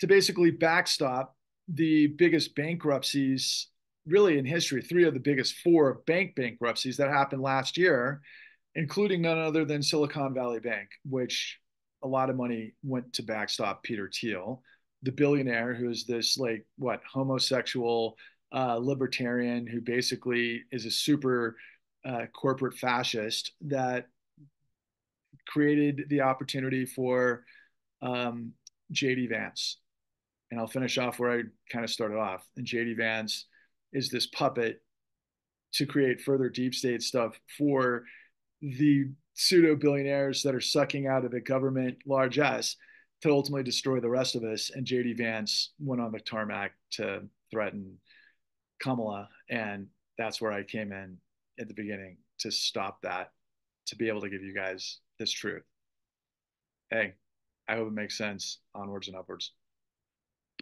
to basically backstop the biggest bankruptcies really in history, three of the biggest four bank bankruptcies that happened last year, including none other than Silicon Valley Bank, which a lot of money went to backstop Peter Thiel, the billionaire who's this like what homosexual uh, libertarian who basically is a super uh, corporate fascist that created the opportunity for um, JD Vance. And I'll finish off where I kind of started off. And JD Vance is this puppet to create further deep state stuff for the pseudo billionaires that are sucking out of the government largesse to ultimately destroy the rest of us. And JD Vance went on the tarmac to threaten Kamala. And that's where I came in at the beginning to stop that, to be able to give you guys this truth. Hey, I hope it makes sense. Onwards and upwards.